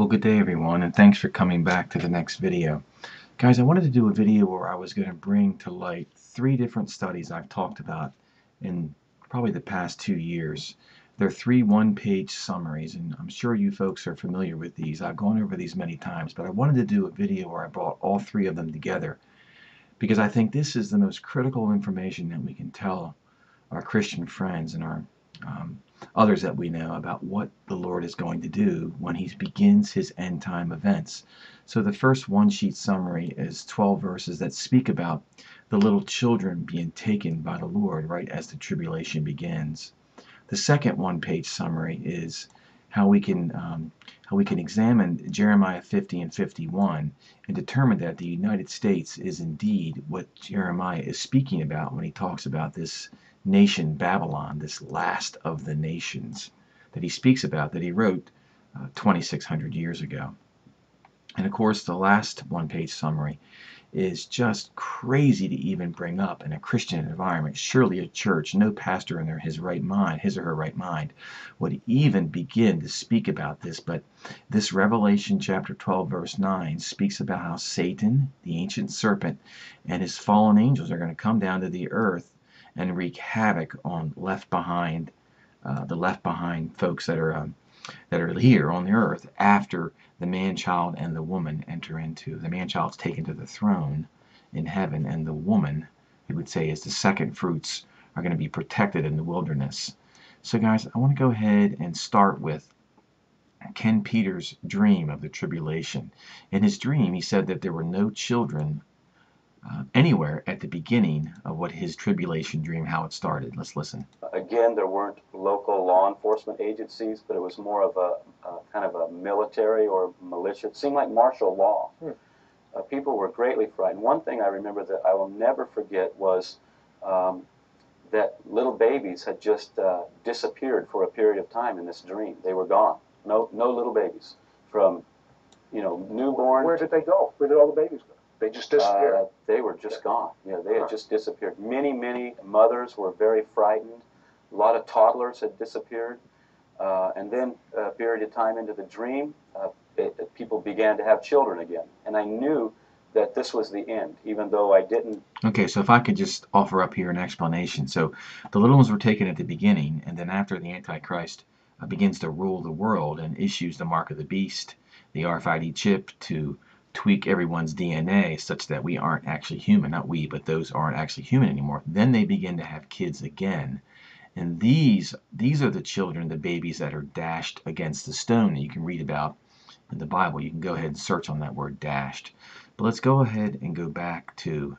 Well, good day everyone, and thanks for coming back to the next video. Guys, I wanted to do a video where I was going to bring to light three different studies I've talked about in probably the past two years. They're three one-page summaries, and I'm sure you folks are familiar with these. I've gone over these many times, but I wanted to do a video where I brought all three of them together because I think this is the most critical information that we can tell our Christian friends and our um, others that we know about what the Lord is going to do when he begins his end time events. So the first one sheet summary is 12 verses that speak about the little children being taken by the Lord right as the tribulation begins. The second one page summary is how we can um, how we can examine Jeremiah 50 and 51 and determine that the United States is indeed what Jeremiah is speaking about when he talks about this nation Babylon, this last of the nations that he speaks about, that he wrote uh, 2,600 years ago. And of course, the last one page summary is just crazy to even bring up in a Christian environment. Surely a church, no pastor in their, his right mind, his or her right mind, would even begin to speak about this. But this Revelation chapter 12, verse 9 speaks about how Satan, the ancient serpent, and his fallen angels are going to come down to the earth and wreak havoc on left behind, uh, the left behind folks that are um, that are here on the earth after the man child and the woman enter into the man child's taken to the throne in heaven and the woman he would say is the second fruits are going to be protected in the wilderness. So guys I want to go ahead and start with Ken Peters' dream of the tribulation. In his dream he said that there were no children uh, anywhere at the beginning of what his tribulation dream, how it started. Let's listen. Again, there weren't local law enforcement agencies, but it was more of a, a kind of a military or militia. It seemed like martial law. Hmm. Uh, people were greatly frightened. One thing I remember that I will never forget was um, that little babies had just uh, disappeared for a period of time in this dream. They were gone. No, no little babies from, you know, newborn. Where did they go? Where did all the babies go? They just disappeared. Uh, they were just gone. Yeah, they had just disappeared. Many, many mothers were very frightened. A lot of toddlers had disappeared. Uh, and then a period of time into the dream, uh, it, it, people began to have children again. And I knew that this was the end, even though I didn't. Okay, so if I could just offer up here an explanation. So the little ones were taken at the beginning, and then after the Antichrist uh, begins to rule the world and issues the mark of the beast, the RFID chip to tweak everyone's DNA such that we aren't actually human, not we, but those aren't actually human anymore, then they begin to have kids again. And these these are the children, the babies that are dashed against the stone that you can read about in the Bible. You can go ahead and search on that word dashed. But let's go ahead and go back to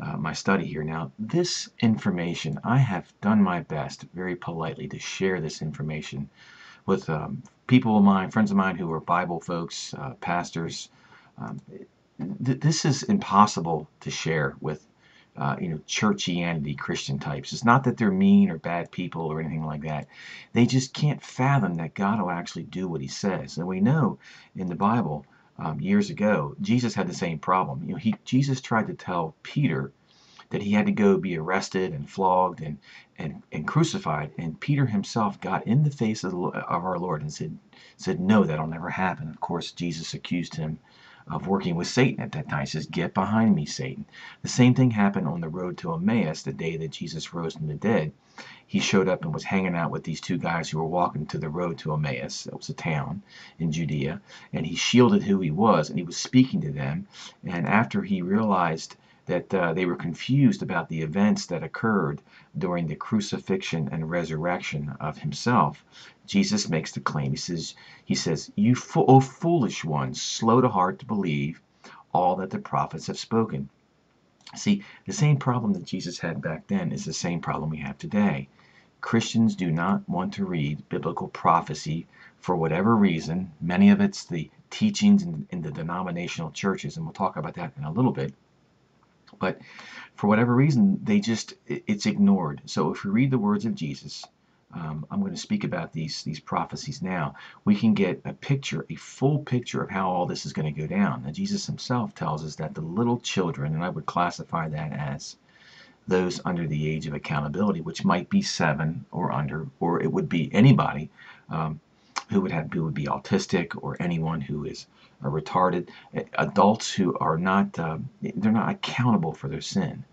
uh, my study here. Now, this information, I have done my best very politely to share this information with um, people of mine, friends of mine who are Bible folks, uh, pastors, um, th this is impossible to share with uh, you know churchianity Christian types. It's not that they're mean or bad people or anything like that. They just can't fathom that God will actually do what He says. And we know in the Bible um, years ago, Jesus had the same problem. You know, he Jesus tried to tell Peter that he had to go be arrested and flogged and and, and crucified. And Peter himself got in the face of, the, of our Lord and said said no, that'll never happen. Of course, Jesus accused him of working with Satan at that time. He says, Get behind me, Satan. The same thing happened on the road to Emmaus the day that Jesus rose from the dead. He showed up and was hanging out with these two guys who were walking to the road to Emmaus. That was a town in Judea. And he shielded who he was and he was speaking to them. And after he realized that uh, they were confused about the events that occurred during the crucifixion and resurrection of himself. Jesus makes the claim. He says, he says, "You fo oh, foolish ones, slow to heart to believe all that the prophets have spoken." See, the same problem that Jesus had back then is the same problem we have today. Christians do not want to read biblical prophecy for whatever reason. Many of it's the teachings in, in the denominational churches, and we'll talk about that in a little bit. But for whatever reason, they just it's ignored. So if we read the words of Jesus, um, I'm going to speak about these these prophecies now. We can get a picture, a full picture of how all this is going to go down. Now, Jesus Himself tells us that the little children, and I would classify that as those under the age of accountability, which might be seven or under, or it would be anybody. Um, who would have who would be autistic or anyone who is retarded, adults who are not uh, they're not accountable for their sin.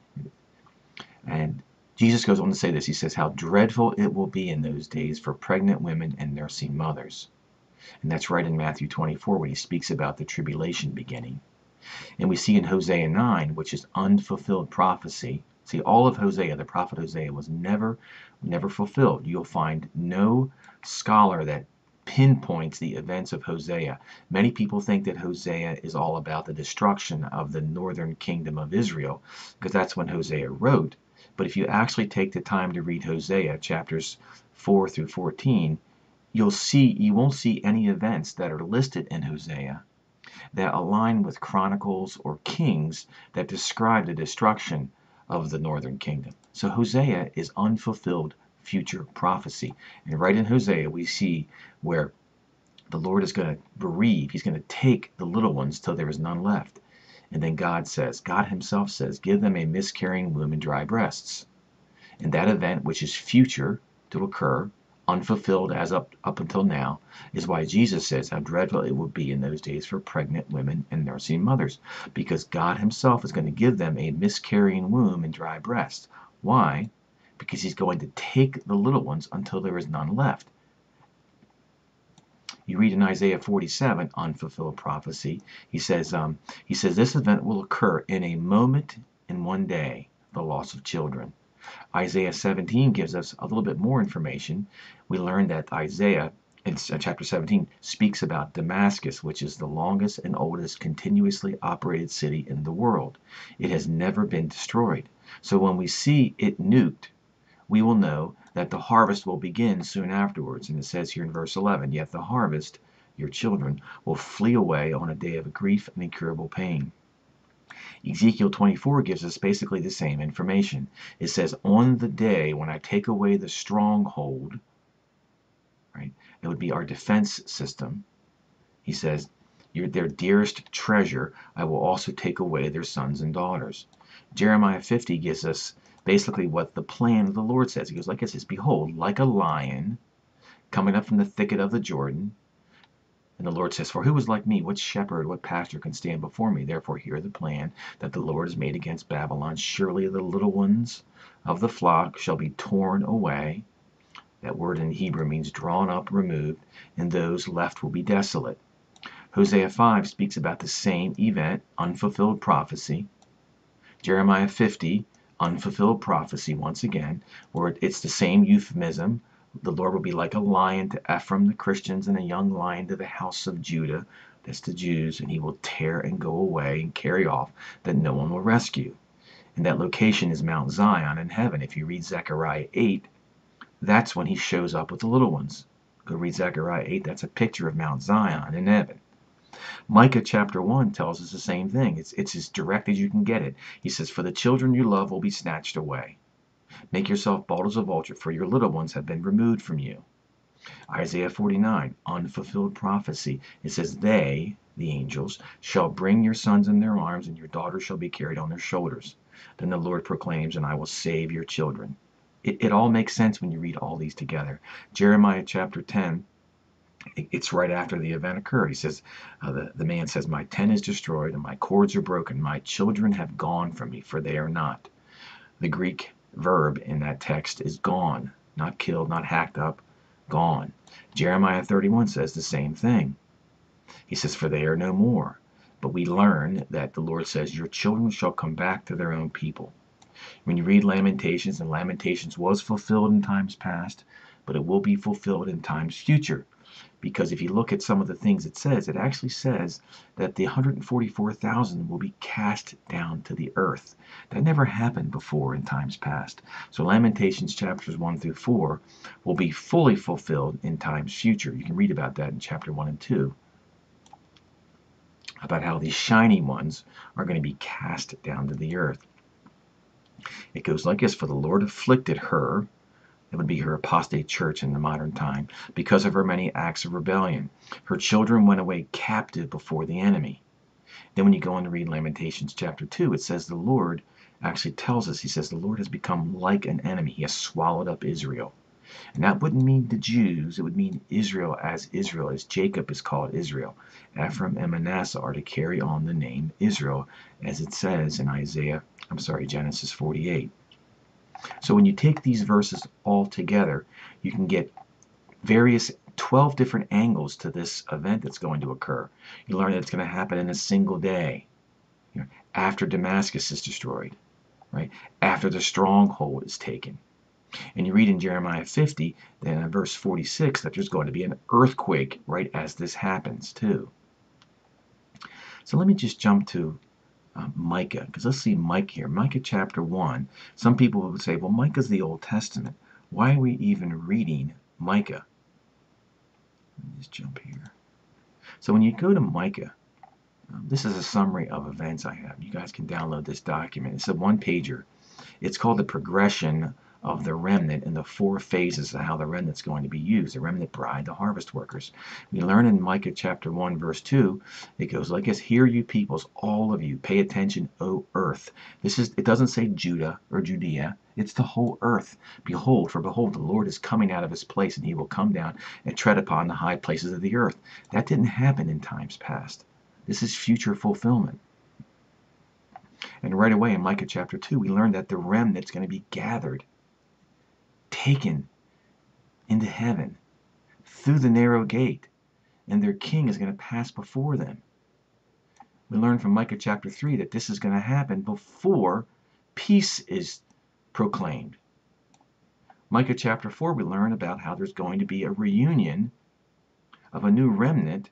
And Jesus goes on to say this. He says, How dreadful it will be in those days for pregnant women and nursing mothers. And that's right in Matthew 24 when he speaks about the tribulation beginning. And we see in Hosea 9, which is unfulfilled prophecy. See, all of Hosea, the prophet Hosea, was never, never fulfilled. You'll find no scholar that pinpoints the events of Hosea. Many people think that Hosea is all about the destruction of the northern kingdom of Israel, because that's when Hosea wrote. But if you actually take the time to read Hosea chapters 4 through 14, you'll see you won't see any events that are listed in Hosea that align with chronicles or kings that describe the destruction of the northern kingdom. So Hosea is unfulfilled future prophecy. And right in Hosea we see where the Lord is going to bereave, he's going to take the little ones till there is none left. And then God says, God Himself says, give them a miscarrying womb and dry breasts. And that event, which is future to occur, unfulfilled as up, up until now, is why Jesus says how dreadful it will be in those days for pregnant women and nursing mothers, because God Himself is going to give them a miscarrying womb and dry breasts. Why? Because He's going to take the little ones until there is none left. You read in Isaiah 47, unfulfilled prophecy. He says, um, he says this event will occur in a moment in one day, the loss of children. Isaiah 17 gives us a little bit more information. We learn that Isaiah in uh, chapter 17 speaks about Damascus, which is the longest and oldest continuously operated city in the world. It has never been destroyed. So when we see it nuked, we will know that the harvest will begin soon afterwards. And it says here in verse 11, Yet the harvest, your children, will flee away on a day of grief and incurable pain. Ezekiel 24 gives us basically the same information. It says, On the day when I take away the stronghold, right, it would be our defense system. He says, their dearest treasure, I will also take away their sons and daughters. Jeremiah 50 gives us basically what the plan of the Lord says. He goes like says, Behold, like a lion coming up from the thicket of the Jordan. And the Lord says, For who is like me? What shepherd, what pastor can stand before me? Therefore, hear the plan that the Lord has made against Babylon. Surely the little ones of the flock shall be torn away. That word in Hebrew means drawn up, removed, and those left will be desolate. Hosea 5 speaks about the same event, unfulfilled prophecy. Jeremiah 50 unfulfilled prophecy once again, where it's the same euphemism. The Lord will be like a lion to Ephraim, the Christians, and a young lion to the house of Judah, that's the Jews, and he will tear and go away and carry off that no one will rescue. And that location is Mount Zion in heaven. If you read Zechariah 8, that's when he shows up with the little ones. Go read Zechariah 8, that's a picture of Mount Zion in heaven. Micah chapter 1 tells us the same thing. It's, it's as direct as you can get it. He says, For the children you love will be snatched away. Make yourself bold as a vulture, for your little ones have been removed from you. Isaiah 49, unfulfilled prophecy. It says, They, the angels, shall bring your sons in their arms, and your daughters shall be carried on their shoulders. Then the Lord proclaims, And I will save your children. It, it all makes sense when you read all these together. Jeremiah chapter 10, it's right after the event occurred. He says, uh, the, the man says, My tent is destroyed and my cords are broken. My children have gone from me, for they are not. The Greek verb in that text is gone, not killed, not hacked up, gone. Jeremiah 31 says the same thing. He says, For they are no more. But we learn that the Lord says, Your children shall come back to their own people. When you read Lamentations, and Lamentations was fulfilled in times past, but it will be fulfilled in times future because if you look at some of the things it says, it actually says that the 144,000 will be cast down to the earth. That never happened before in times past. So Lamentations chapters 1 through 4 will be fully fulfilled in times future. You can read about that in chapter 1 and 2 about how these shiny ones are going to be cast down to the earth. It goes like this For the Lord afflicted her, it would be her apostate church in the modern time, because of her many acts of rebellion. Her children went away captive before the enemy. Then when you go on to read Lamentations chapter 2, it says the Lord actually tells us, he says, the Lord has become like an enemy. He has swallowed up Israel. And that wouldn't mean the Jews, it would mean Israel as Israel, as Jacob is called Israel. Ephraim and Manasseh are to carry on the name Israel, as it says in Isaiah, I'm sorry, Genesis 48. So when you take these verses all together, you can get various 12 different angles to this event that's going to occur. You learn that it's going to happen in a single day, you know, after Damascus is destroyed, right? After the stronghold is taken. And you read in Jeremiah 50, then in verse 46, that there's going to be an earthquake right as this happens, too. So let me just jump to uh, Micah, because let's see Micah here. Micah chapter 1. Some people would say, well, Micah's the Old Testament. Why are we even reading Micah? Let me just jump here. So when you go to Micah, um, this is a summary of events I have. You guys can download this document. It's a one pager. It's called the progression of the remnant and the four phases of how the remnant's going to be used the remnant bride, the harvest workers. We learn in Micah chapter 1, verse 2, it goes like this Hear you peoples, all of you, pay attention, O earth. This is, it doesn't say Judah or Judea, it's the whole earth. Behold, for behold, the Lord is coming out of his place, and he will come down and tread upon the high places of the earth. That didn't happen in times past. This is future fulfillment. And right away in Micah chapter 2, we learn that the remnant's going to be gathered taken into heaven through the narrow gate, and their king is going to pass before them. We learn from Micah chapter 3 that this is going to happen before peace is proclaimed. Micah chapter 4, we learn about how there's going to be a reunion of a new remnant.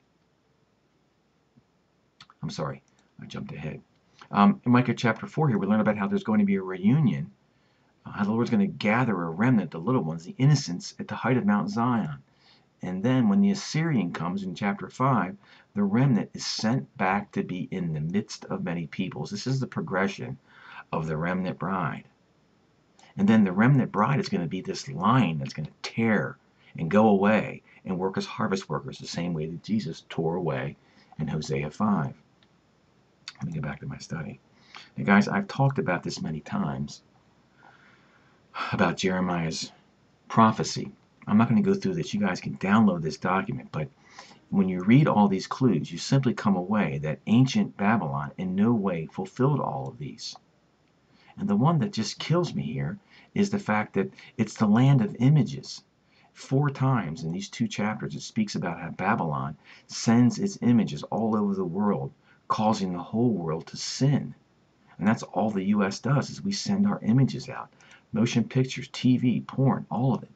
I'm sorry, I jumped ahead. Um, in Micah chapter 4 here, we learn about how there's going to be a reunion how the Lord's going to gather a remnant, the little ones, the innocents, at the height of Mount Zion. And then when the Assyrian comes in chapter 5, the remnant is sent back to be in the midst of many peoples. This is the progression of the remnant bride. And then the remnant bride is going to be this line that's going to tear and go away and work as harvest workers the same way that Jesus tore away in Hosea 5. Let me get back to my study. Now, guys, I've talked about this many times about Jeremiah's prophecy. I'm not going to go through this. You guys can download this document, but when you read all these clues, you simply come away that ancient Babylon in no way fulfilled all of these. And the one that just kills me here is the fact that it's the land of images. Four times in these two chapters, it speaks about how Babylon sends its images all over the world, causing the whole world to sin. And that's all the U.S. does is we send our images out motion pictures, TV, porn, all of it.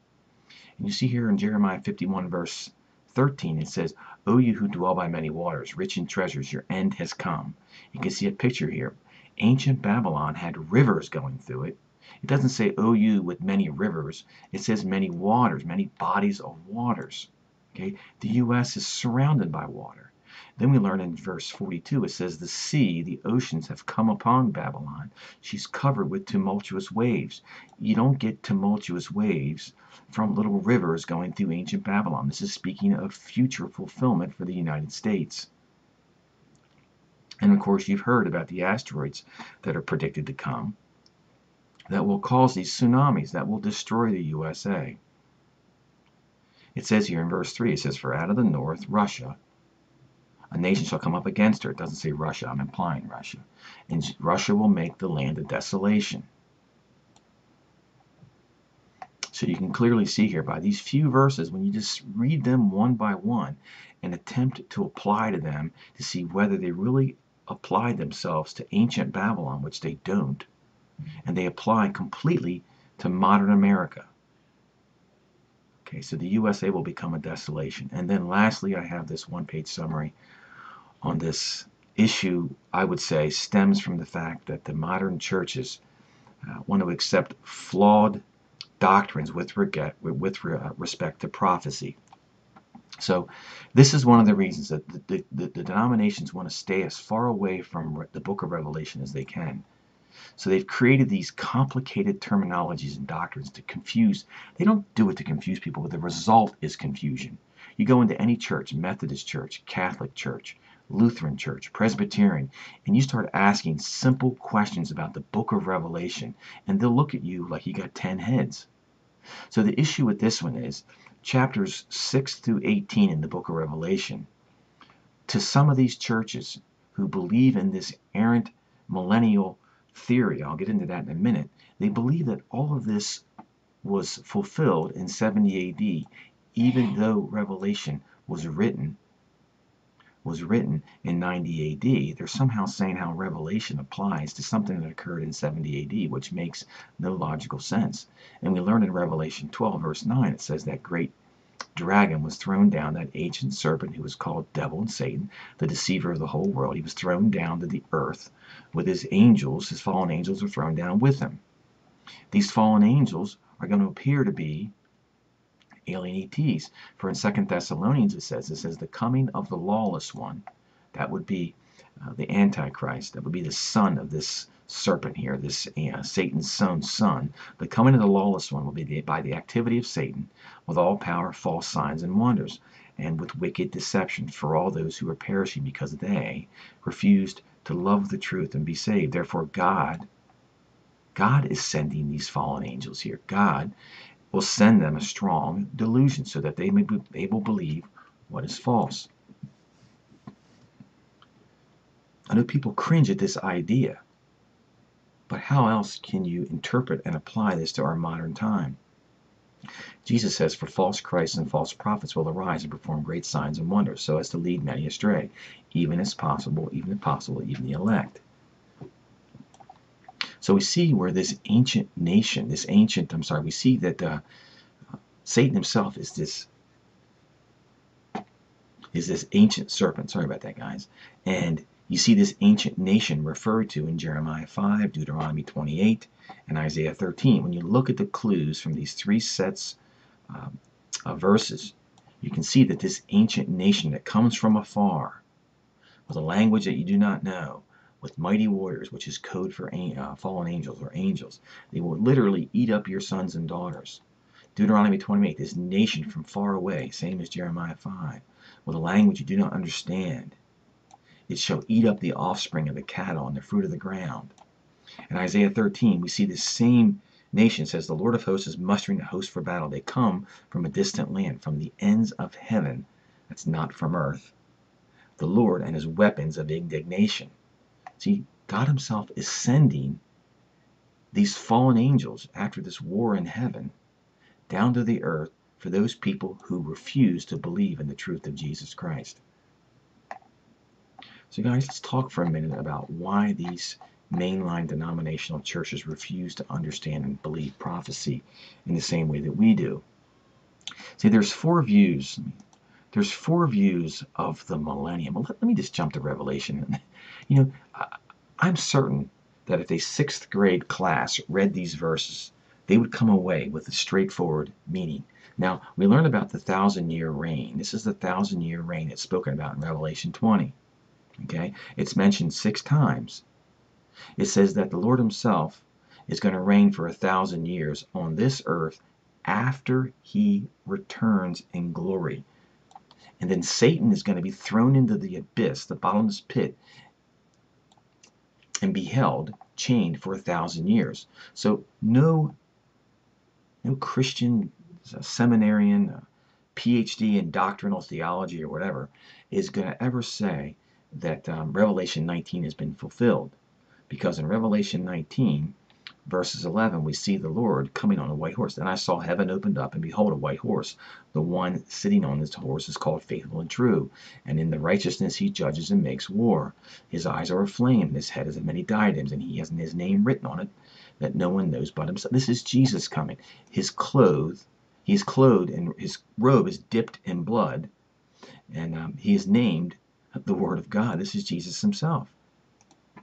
And you see here in Jeremiah 51, verse 13, it says, O you who dwell by many waters, rich in treasures, your end has come. You can see a picture here. Ancient Babylon had rivers going through it. It doesn't say, O you with many rivers. It says many waters, many bodies of waters. Okay, The U.S. is surrounded by water. Then we learn in verse 42, it says, The sea, the oceans have come upon Babylon. She's covered with tumultuous waves. You don't get tumultuous waves from little rivers going through ancient Babylon. This is speaking of future fulfillment for the United States. And of course, you've heard about the asteroids that are predicted to come that will cause these tsunamis that will destroy the USA. It says here in verse 3, it says, For out of the north, Russia, a nation shall come up against her. It doesn't say Russia. I'm implying Russia. And Russia will make the land a desolation. So you can clearly see here by these few verses, when you just read them one by one and attempt to apply to them to see whether they really apply themselves to ancient Babylon, which they don't, and they apply completely to modern America. Okay, so the USA will become a desolation. And then lastly, I have this one page summary on this issue, I would say, stems from the fact that the modern churches uh, want to accept flawed doctrines with, regret, with uh, respect to prophecy. So, this is one of the reasons that the, the, the denominations want to stay as far away from the book of Revelation as they can. So they've created these complicated terminologies and doctrines to confuse. They don't do it to confuse people, but the result is confusion. You go into any church, Methodist church, Catholic church, Lutheran church, Presbyterian, and you start asking simple questions about the book of Revelation, and they'll look at you like you got 10 heads. So the issue with this one is chapters 6 through 18 in the book of Revelation. To some of these churches who believe in this errant millennial theory, I'll get into that in a minute, they believe that all of this was fulfilled in 70 AD, even though Revelation was written was written in 90 AD, they're somehow saying how Revelation applies to something that occurred in 70 AD, which makes no logical sense. And we learn in Revelation 12, verse 9, it says that great dragon was thrown down, that ancient serpent who was called Devil and Satan, the deceiver of the whole world. He was thrown down to the earth with his angels. His fallen angels were thrown down with him. These fallen angels are going to appear to be alien ETs. For in Second Thessalonians it says, it says the coming of the lawless one, that would be uh, the Antichrist, that would be the son of this serpent here, this uh, Satan's son, son. The coming of the lawless one will be the, by the activity of Satan, with all power, false signs, and wonders, and with wicked deception for all those who are perishing because they refused to love the truth and be saved. Therefore, God, God is sending these fallen angels here. God will send them a strong delusion so that they may be able to believe what is false. I know people cringe at this idea, but how else can you interpret and apply this to our modern time? Jesus says, For false Christs and false prophets will arise and perform great signs and wonders, so as to lead many astray, even as possible, even if possible, even the elect. So we see where this ancient nation, this ancient, I'm sorry, we see that uh, Satan himself is this is this ancient serpent. Sorry about that, guys. And you see this ancient nation referred to in Jeremiah 5, Deuteronomy 28, and Isaiah 13. When you look at the clues from these three sets um, of verses, you can see that this ancient nation that comes from afar, with a language that you do not know, with mighty warriors, which is code for uh, fallen angels or angels. They will literally eat up your sons and daughters. Deuteronomy 28, this nation from far away, same as Jeremiah 5, with a language you do not understand. It shall eat up the offspring of the cattle and the fruit of the ground. In Isaiah 13, we see this same nation says, The Lord of hosts is mustering a host for battle. They come from a distant land, from the ends of heaven. That's not from earth. The Lord and his weapons of indignation. See, God Himself is sending these fallen angels after this war in heaven down to the earth for those people who refuse to believe in the truth of Jesus Christ. So, guys, let's talk for a minute about why these mainline denominational churches refuse to understand and believe prophecy in the same way that we do. See, there's four views. There's four views of the millennium. Let, let me just jump to Revelation. You know, I'm certain that if a sixth grade class read these verses, they would come away with a straightforward meaning. Now, we learn about the thousand year reign. This is the thousand year reign that's spoken about in Revelation 20. Okay? It's mentioned six times. It says that the Lord Himself is going to reign for a thousand years on this earth after He returns in glory. And then Satan is going to be thrown into the abyss, the bottomless pit, and be held chained for a thousand years. So no, no Christian seminarian, PhD in doctrinal theology or whatever, is going to ever say that um, Revelation 19 has been fulfilled. Because in Revelation 19, verses 11, we see the Lord coming on a white horse. Then I saw heaven opened up, and behold, a white horse. The one sitting on this horse is called Faithful and True, and in the righteousness he judges and makes war. His eyes are a flame, and his head is of many diadems, and he has his name written on it that no one knows but himself. This is Jesus coming. His clothes, he is clothed, and his robe is dipped in blood, and um, he is named the Word of God. This is Jesus himself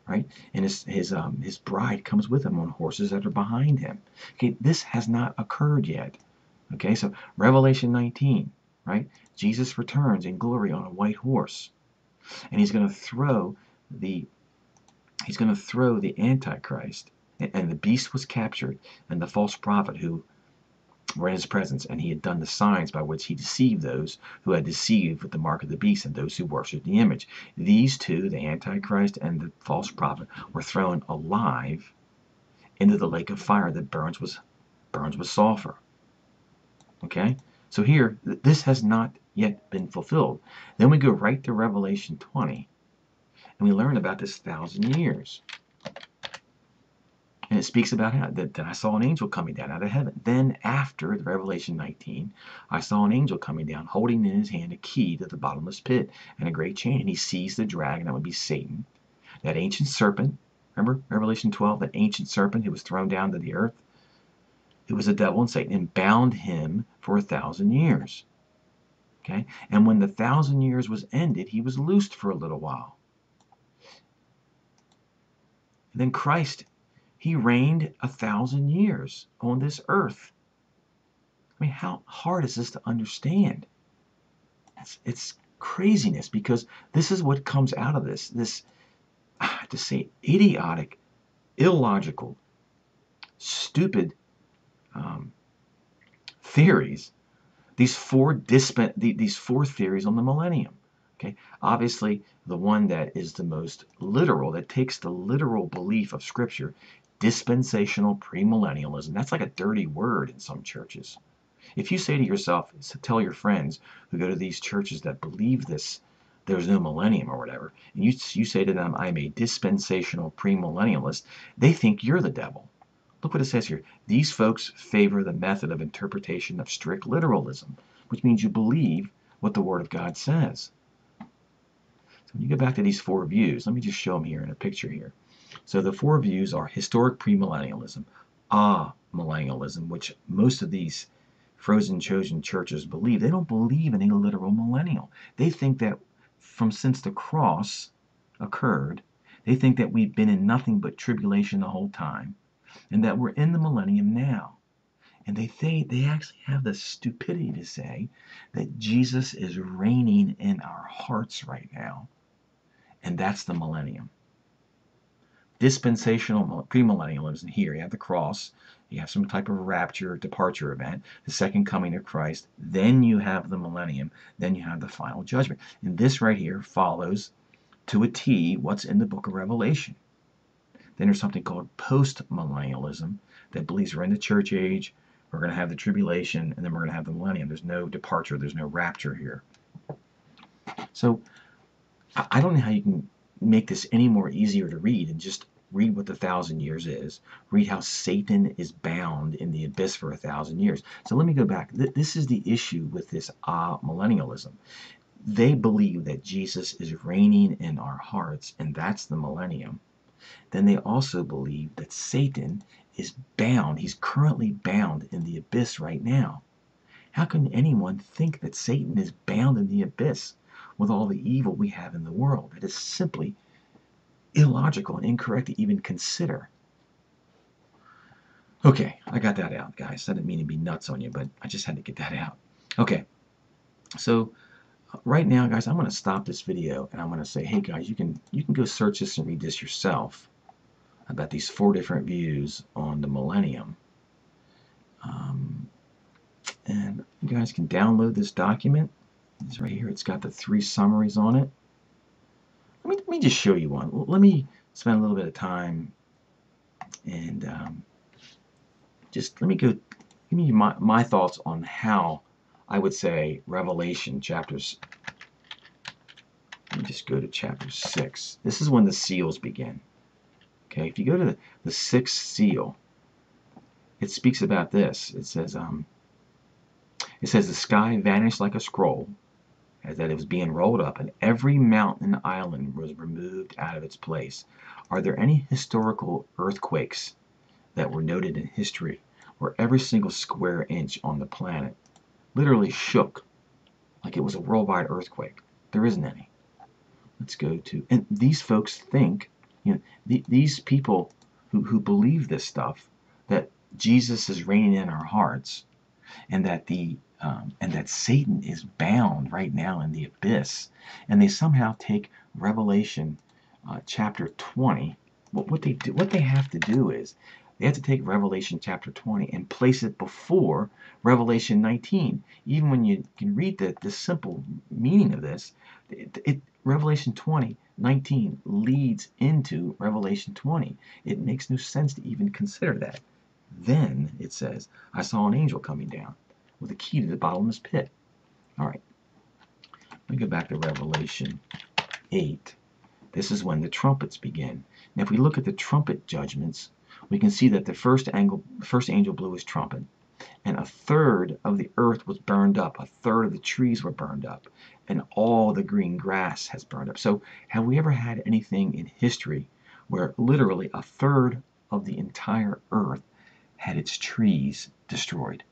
right? And his his um his bride comes with him on horses that are behind him. Okay, this has not occurred yet. Okay, so Revelation 19, right? Jesus returns in glory on a white horse, and he's going to throw the he's going to throw the antichrist and, and the beast was captured and the false prophet who were in his presence, and he had done the signs by which he deceived those who had deceived with the mark of the beast and those who worshipped the image. These two, the Antichrist and the false prophet, were thrown alive into the lake of fire that burns with burns with sulfur. Okay? So here, this has not yet been fulfilled. Then we go right to Revelation 20, and we learn about this thousand years. And it speaks about how that, that I saw an angel coming down out of heaven. Then, after the Revelation 19, I saw an angel coming down, holding in his hand a key to the bottomless pit and a great chain. And he seized the dragon, that would be Satan, that ancient serpent. Remember Revelation 12, that ancient serpent who was thrown down to the earth? It was the devil and Satan, and bound him for a thousand years. Okay? And when the thousand years was ended, he was loosed for a little while. And then Christ he reigned a thousand years on this earth. I mean, how hard is this to understand? It's, it's craziness because this is what comes out of this. This, to say, idiotic, illogical, stupid um, theories. These four disp- these four theories on the millennium. Okay, obviously the one that is the most literal, that takes the literal belief of Scripture, dispensational premillennialism. That's like a dirty word in some churches. If you say to yourself, tell your friends who go to these churches that believe this, there's no millennium or whatever, and you, you say to them, I'm a dispensational premillennialist, they think you're the devil. Look what it says here. These folks favor the method of interpretation of strict literalism, which means you believe what the Word of God says. So when you go back to these four views, let me just show them here in a picture here. So the four views are historic premillennialism, ah millennialism, which most of these frozen chosen churches believe. They don't believe in a literal millennial. They think that from since the cross occurred, they think that we've been in nothing but tribulation the whole time, and that we're in the millennium now. And they think they actually have the stupidity to say that Jesus is reigning in our hearts right now, and that's the millennium dispensational premillennialism here. You have the cross, you have some type of rapture, departure event, the second coming of Christ, then you have the millennium, then you have the final judgment. And this right here follows to a T what's in the book of Revelation. Then there's something called post-millennialism that believes we're in the church age, we're going to have the tribulation, and then we're going to have the millennium. There's no departure, there's no rapture here. So I don't know how you can make this any more easier to read and just read what the thousand years is. Read how Satan is bound in the abyss for a thousand years. So let me go back. This is the issue with this ah millennialism. They believe that Jesus is reigning in our hearts, and that's the millennium. Then they also believe that Satan is bound. He's currently bound in the abyss right now. How can anyone think that Satan is bound in the abyss? With all the evil we have in the world. It is simply illogical and incorrect to even consider. Okay, I got that out, guys. I didn't mean to be nuts on you, but I just had to get that out. Okay, so uh, right now, guys, I'm going to stop this video and I'm going to say, hey, guys, you can you can go search this and read this yourself about these four different views on the millennium. Um, and you guys can download this document it's right here. It's got the three summaries on it. Let me, let me just show you one. Let me spend a little bit of time and um, just let me go, give me my, my thoughts on how I would say Revelation chapters, let me just go to chapter 6. This is when the seals begin. Okay, if you go to the, the sixth seal, it speaks about this. It says, um, it says the sky vanished like a scroll, as that it was being rolled up, and every mountain and island was removed out of its place. Are there any historical earthquakes that were noted in history where every single square inch on the planet literally shook like it was a worldwide earthquake? There isn't any. Let's go to, and these folks think, you know, the, these people who, who believe this stuff, that Jesus is reigning in our hearts, and that the um, and that Satan is bound right now in the abyss. And they somehow take Revelation uh, chapter 20. What, what they do, what they have to do is they have to take Revelation chapter 20 and place it before Revelation 19. Even when you can read the, the simple meaning of this, it, it, Revelation 20, 19 leads into Revelation 20. It makes no sense to even consider that. Then it says, I saw an angel coming down with a key to the bottomless pit. All right. Let me go back to Revelation 8. This is when the trumpets begin. Now, if we look at the trumpet judgments, we can see that the first, angle, first angel blew his trumpet, and a third of the earth was burned up, a third of the trees were burned up, and all the green grass has burned up. So, have we ever had anything in history where literally a third of the entire earth had its trees destroyed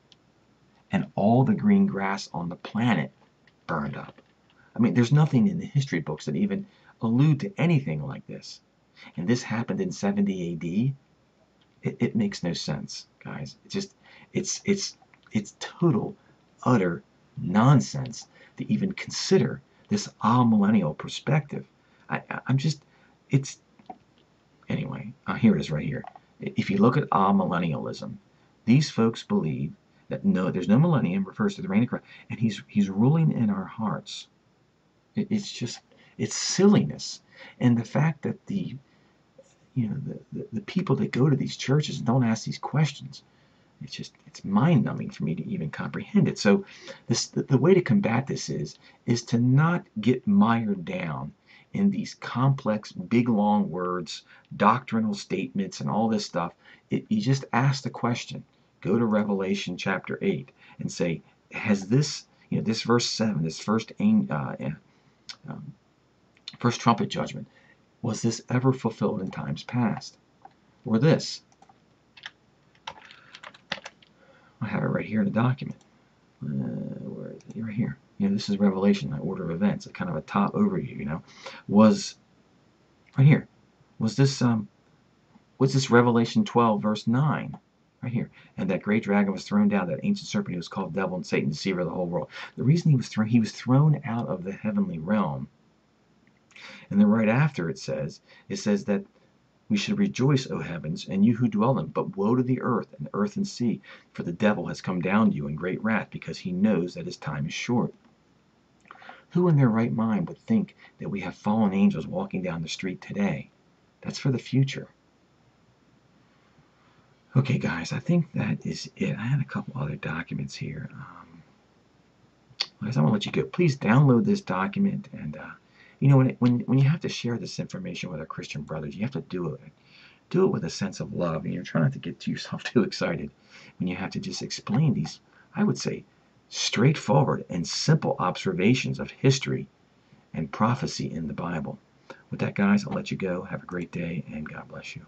and all the green grass on the planet burned up? I mean, there's nothing in the history books that even allude to anything like this. And this happened in 70 AD. It, it makes no sense, guys. It's just, it's, it's, it's total, utter nonsense to even consider this amillennial perspective. I, I'm just, it's, anyway, uh, here it is right here. If you look at amillennialism, these folks believe no, there's no millennium refers to the reign of Christ, and he's he's ruling in our hearts. It, it's just it's silliness, and the fact that the you know the, the, the people that go to these churches don't ask these questions it's just it's mind numbing for me to even comprehend it. So this the, the way to combat this is is to not get mired down in these complex big long words doctrinal statements and all this stuff. It, you just ask the question go to revelation chapter 8 and say has this you know this verse 7 this first uh, um, first trumpet judgment was this ever fulfilled in times past? Or this? I have it right here in the document. Uh, where is it? Right here. You know, this is Revelation, the order of events, a kind of a top overview, you know. Was, right here, was this, um, was this Revelation 12, verse 9? Right here. And that great dragon was thrown down, that ancient serpent who was called devil and Satan, deceiver of the whole world. The reason he was thrown, he was thrown out of the heavenly realm and then right after it says, it says that we should rejoice, O heavens, and you who dwell in them. But woe to the earth, and earth and sea, for the devil has come down to you in great wrath, because he knows that his time is short. Who in their right mind would think that we have fallen angels walking down the street today? That's for the future. Okay, guys, I think that is it. I had a couple other documents here. Um, guys, I want to let you go. Please download this document and uh, you know, when, it, when, when you have to share this information with our Christian brothers, you have to do it. Do it with a sense of love, and you're trying not to get yourself too excited when you have to just explain these, I would say, straightforward and simple observations of history and prophecy in the Bible. With that, guys, I'll let you go. Have a great day, and God bless you.